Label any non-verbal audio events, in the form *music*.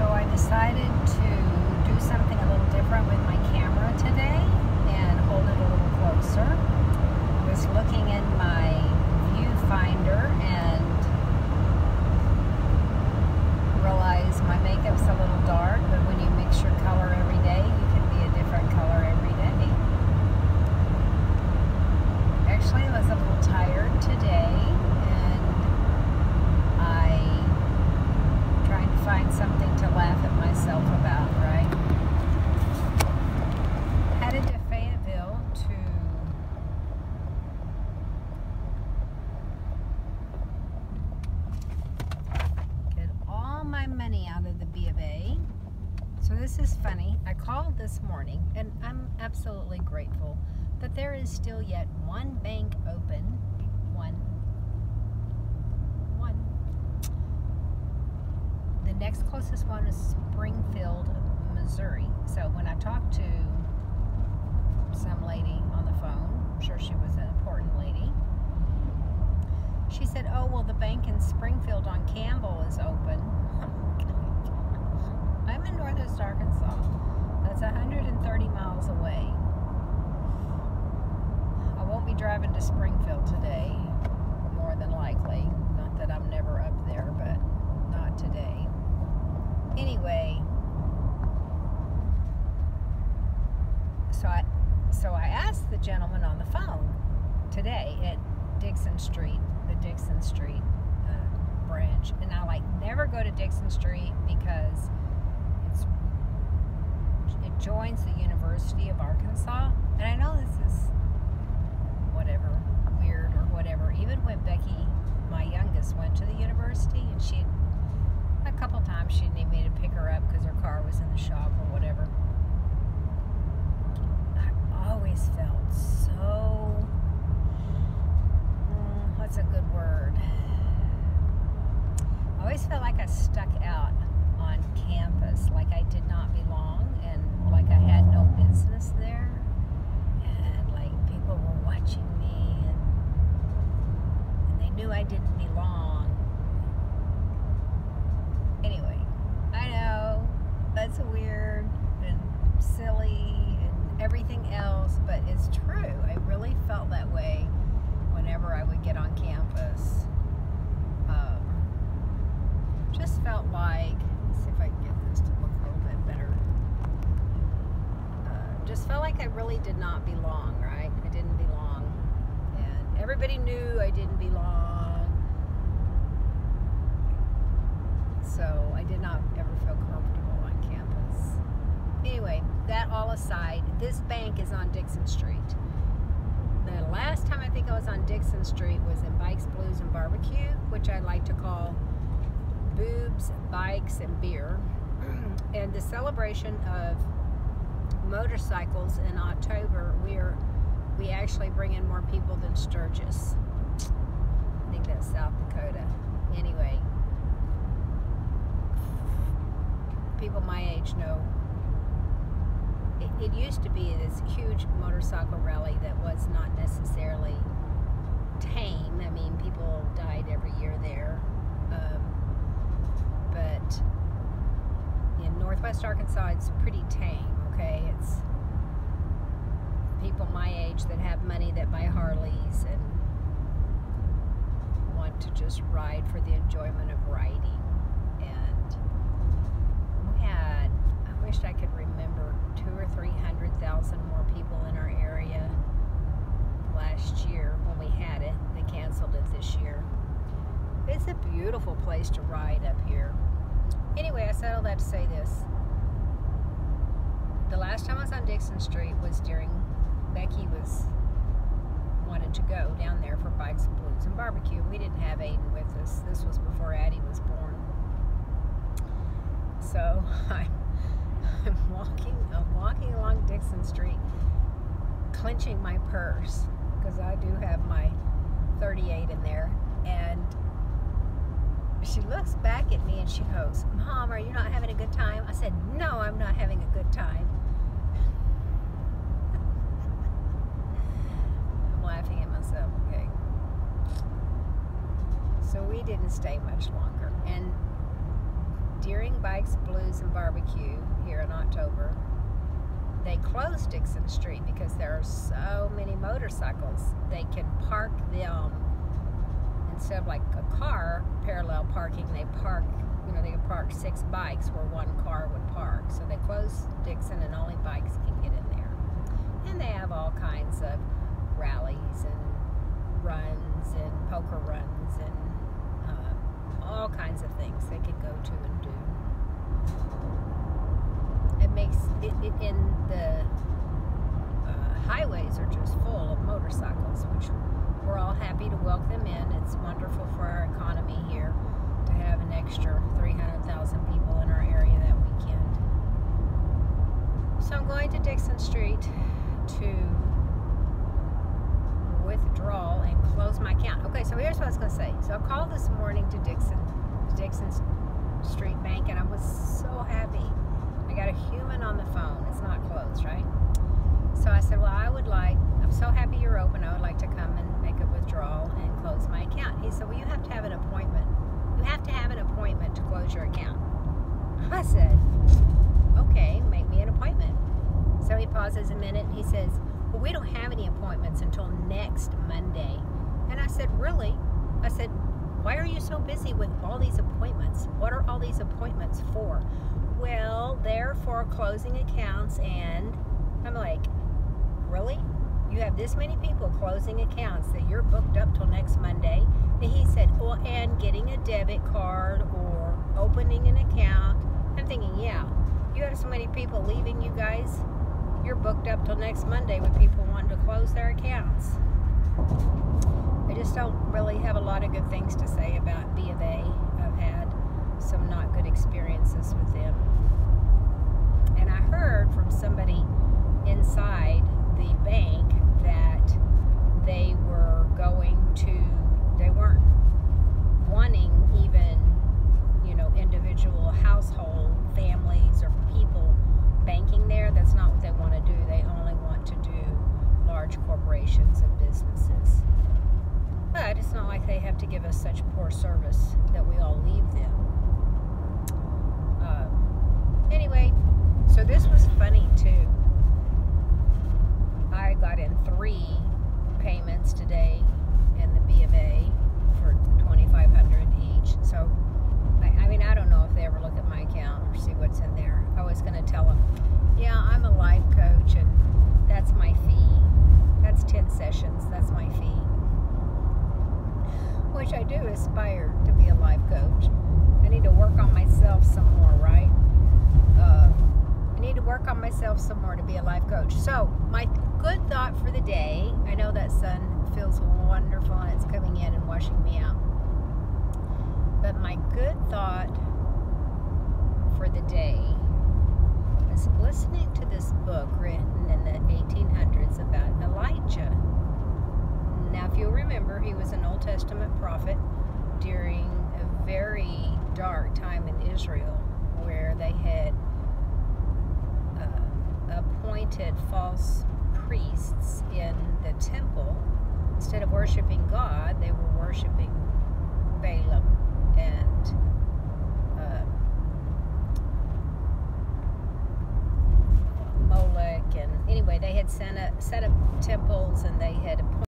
So I decided to do something a little different with my camera today and hold it a little closer. Was looking in my viewfinder and realized my makeup's a little dark, but when you mix your color every day, you can be a different color every day. Actually, I was a little tired today and I trying to find something to laugh at myself about, right? Headed to Fayetteville to get all my money out of the B of A. So this is funny. I called this morning and I'm absolutely grateful that there is still yet one bank open. One. One. The next closest one is Springfield, Missouri. So when I talked to some lady on the phone, I'm sure she was an important lady, she said, Oh, well, the bank in Springfield on Campbell is open. *laughs* I'm in Northwest Arkansas. That's 130 miles away. Won't be driving to Springfield today, more than likely. Not that I'm never up there, but not today. Anyway, so I so I asked the gentleman on the phone today at Dixon Street, the Dixon Street uh, branch, and I like never go to Dixon Street because it's it joins the University of Arkansas, and I know this is whatever weird or whatever. Even when Becky, my youngest, went to the university, and she a couple times she needed me to pick her up because her car was in the shop or whatever. I always felt so. mm, what's a good word? I always felt like I stuck out on campus, like I did not belong, and like I had no business there, people were watching me, and, and they knew I didn't belong. Anyway, I know that's weird and silly and everything else, but it's true. I really felt that way whenever I would get on campus. Um, just felt like, let's see if I can get this to look a little bit better. Uh, just felt like I really did not belong, right? I didn't belong. And everybody knew I didn't belong. So I did not ever feel comfortable on campus. Anyway, that all aside, this bank is on Dixon Street. The last time I think I was on Dixon Street was in Bikes, Blues, and Barbecue, which I like to call boobs, bikes, and beer. *clears throat* and the celebration of motorcycles in October, we're we actually bring in more people than Sturgis. I think that's South Dakota. Anyway, people my age know it, it used to be this huge motorcycle rally that was not necessarily tame. I mean, people died every year there. Um, but in Northwest Arkansas, it's pretty tame, okay? It's people my age that have money that buy Harleys and want to just ride for the enjoyment of riding. And we had, I wish I could remember, two or three hundred thousand more people in our area last year when we had it. They canceled it this year. It's a beautiful place to ride up here. Anyway, I said all that to say this. The last time I was on Dixon Street was during Becky was wanted to go down there for bikes and blues and barbecue. We didn't have Aiden with us. This was before Addie was born. So *laughs* I'm, I'm walking I'm walking along Dixon Street clenching my purse because I do have my 38 in there and she looks back at me and she goes, Mom, are you not having a good time? I said, No, I'm not having a good time. I'm laughing at myself, okay? So we didn't stay much longer. And during Bikes, Blues, and Barbecue here in October, they closed Dixon Street because there are so many motorcycles. They can park them instead of like a car parallel parking, they park, you know, they can park six bikes where one car would park. So they closed Dixon and only bikes can get in there. And they have all kinds of rallies and runs and poker runs and uh, all kinds of things they could go to and do. It makes it, it in the uh, highways are just full of motorcycles, which we're all happy to welcome in. It's wonderful for our economy here to have an extra 300,000 people in our area that weekend. So I'm going to Dixon Street to withdraw and close my account. Okay, so here's what I was going to say. So I called this morning to Dixon, Dixon Street Bank, and I was so happy. I got a human on the phone. It's not closed, right? So I said, well, I would like, I'm so happy you're open. I would like to come and make a withdrawal and close my account. He said, well, you have to have an appointment. You have to have an appointment to close your account. *laughs* I said, okay, make me an appointment. So he pauses a minute and he says, well, we don't have any appointments until next Monday. And I said, really? I said, why are you so busy with all these appointments? What are all these appointments for? Well, they're for closing accounts and I'm like, really? You have this many people closing accounts that you're booked up till next Monday? And he said, well, and getting a debit card or opening an account. I'm thinking, yeah, you have so many people leaving you guys. You're booked up till next Monday with people wanting to close their accounts. I just don't really have a lot of good things to say about B of A. I've had some not good experiences with them. And I heard from somebody inside the bank that they were going to, they weren't wanting even, you know, individual household families or people banking there. That's not what they want to do. They only want to do large corporations and businesses. But it's not like they have to give us such poor service that we all leave them. Um, anyway, so this was funny too. I got in three payments today in the B of A for 2500 each. So, I, I mean, I don't know if they ever look at my account or see what's in there. I was going to tell them, yeah, I'm a life coach and that's my fee. That's 10 sessions. That's my fee. Which I do aspire to be a life coach. I need to work on myself some more, right? Uh, I need to work on myself some more to be a life coach. So, my good thought for the day I know that sun feels wonderful and it's coming in and washing me out. But my good thought for the day is listening to this book written in the Testament prophet during a very dark time in Israel where they had uh, appointed false priests in the temple. Instead of worshiping God, they were worshiping Balaam and uh, Molech. And anyway, they had set up, set up temples and they had appointed